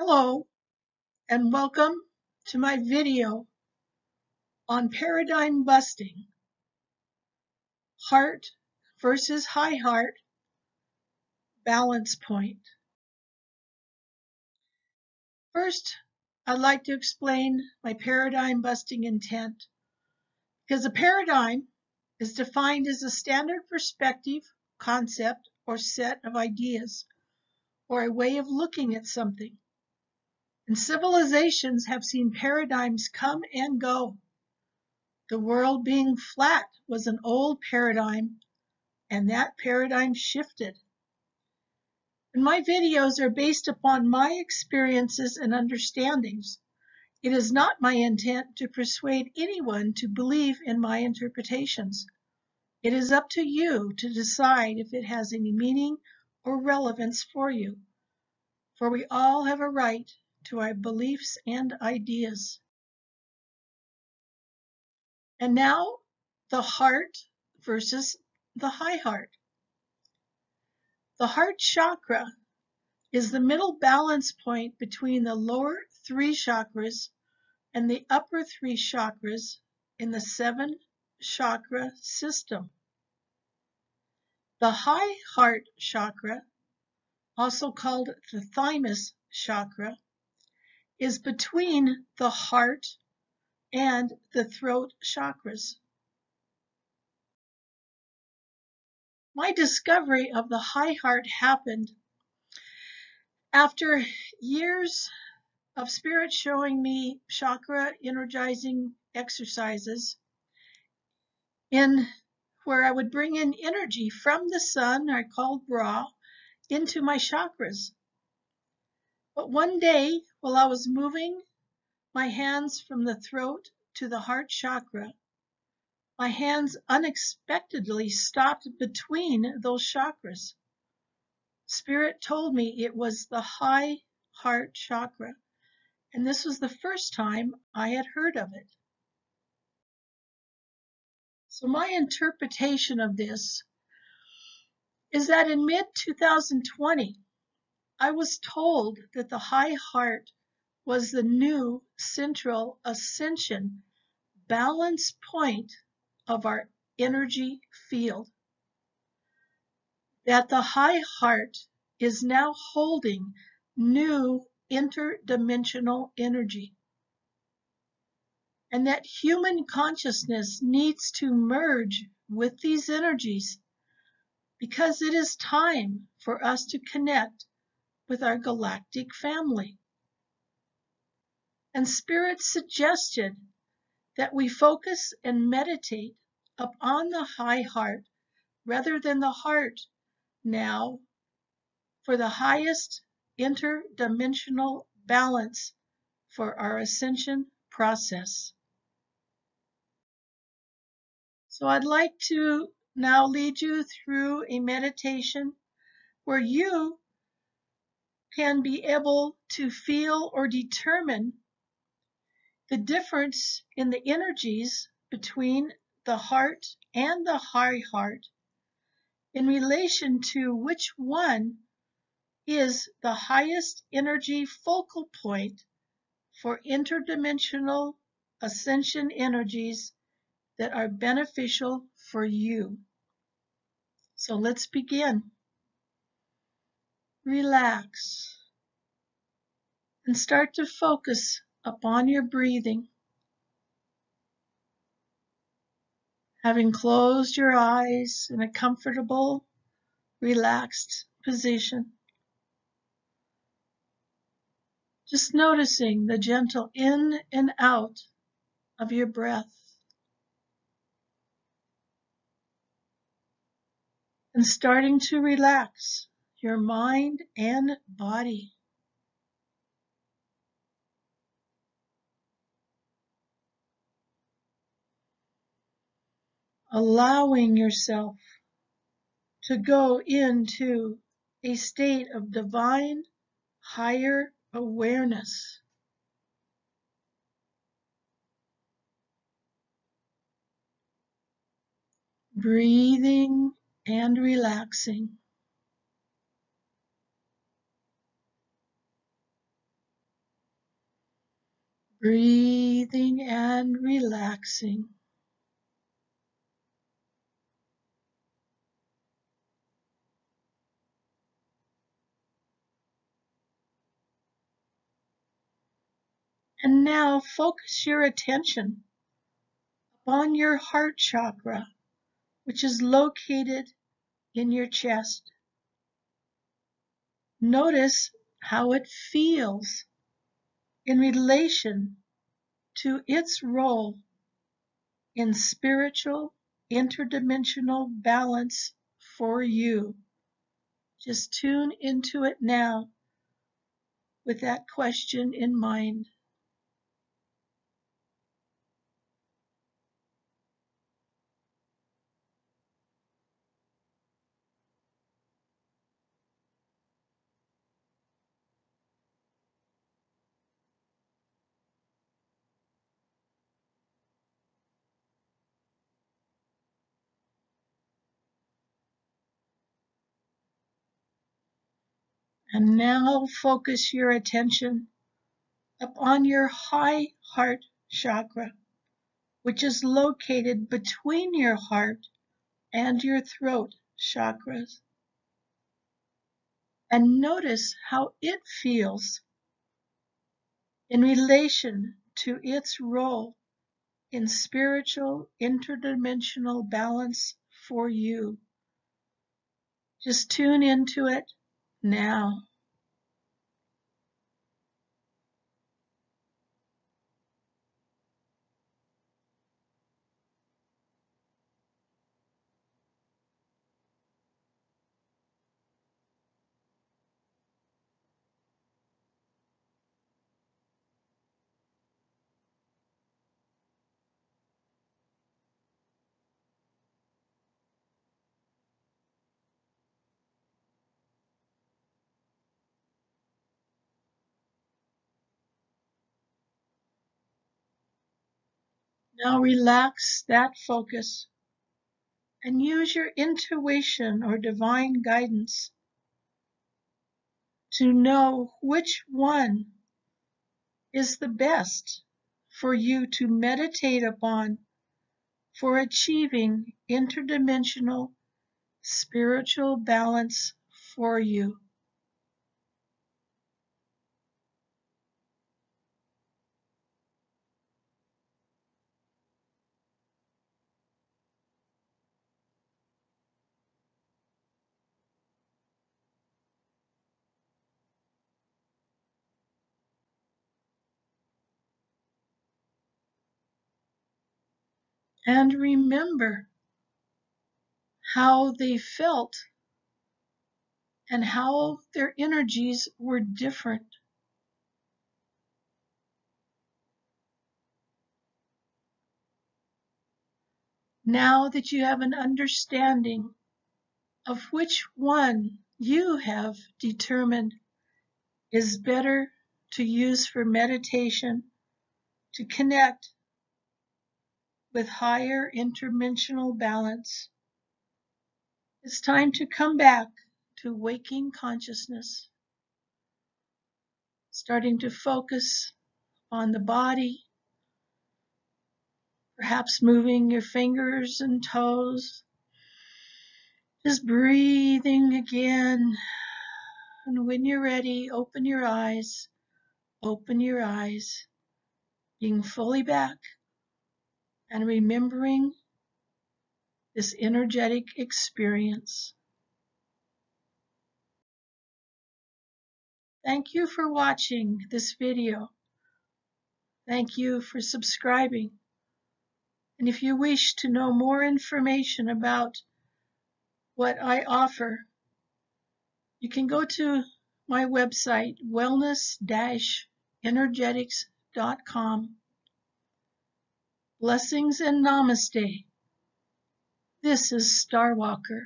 Hello and welcome to my video on paradigm busting, heart versus high heart balance point. First, I'd like to explain my paradigm busting intent because a paradigm is defined as a standard perspective, concept, or set of ideas or a way of looking at something and civilizations have seen paradigms come and go. The world being flat was an old paradigm, and that paradigm shifted. And my videos are based upon my experiences and understandings. It is not my intent to persuade anyone to believe in my interpretations. It is up to you to decide if it has any meaning or relevance for you. For we all have a right to our beliefs and ideas. And now the heart versus the high heart. The heart chakra is the middle balance point between the lower three chakras and the upper three chakras in the seven chakra system. The high heart chakra, also called the thymus chakra, is between the heart and the throat chakras. My discovery of the high heart happened after years of spirit showing me chakra energizing exercises in where I would bring in energy from the sun, I called Ra, into my chakras. But one day, while I was moving my hands from the throat to the heart chakra, my hands unexpectedly stopped between those chakras. Spirit told me it was the high heart chakra, and this was the first time I had heard of it. So my interpretation of this is that in mid 2020, I was told that the high heart was the new central ascension balance point of our energy field. That the high heart is now holding new interdimensional energy. And that human consciousness needs to merge with these energies because it is time for us to connect with our galactic family. And Spirit suggested that we focus and meditate upon the high heart rather than the heart now for the highest interdimensional balance for our ascension process. So I'd like to now lead you through a meditation where you can be able to feel or determine the difference in the energies between the heart and the high heart in relation to which one is the highest energy focal point for interdimensional ascension energies that are beneficial for you. So let's begin relax, and start to focus upon your breathing. Having closed your eyes in a comfortable, relaxed position. Just noticing the gentle in and out of your breath. And starting to relax your mind and body. Allowing yourself to go into a state of divine higher awareness. Breathing and relaxing. Breathing and relaxing. And now focus your attention upon your heart chakra, which is located in your chest. Notice how it feels in relation to its role in spiritual interdimensional balance for you. Just tune into it now with that question in mind. And now focus your attention upon your high heart chakra, which is located between your heart and your throat chakras. And notice how it feels in relation to its role in spiritual interdimensional balance for you. Just tune into it now. Now relax that focus and use your intuition or divine guidance to know which one is the best for you to meditate upon for achieving interdimensional spiritual balance for you. And remember how they felt and how their energies were different. Now that you have an understanding of which one you have determined is better to use for meditation to connect with higher interdimensional balance. It's time to come back to waking consciousness, starting to focus on the body, perhaps moving your fingers and toes, just breathing again. And when you're ready, open your eyes, open your eyes, being fully back and remembering this energetic experience. Thank you for watching this video. Thank you for subscribing. And if you wish to know more information about what I offer, you can go to my website, wellness-energetics.com Blessings and namaste. This is Starwalker.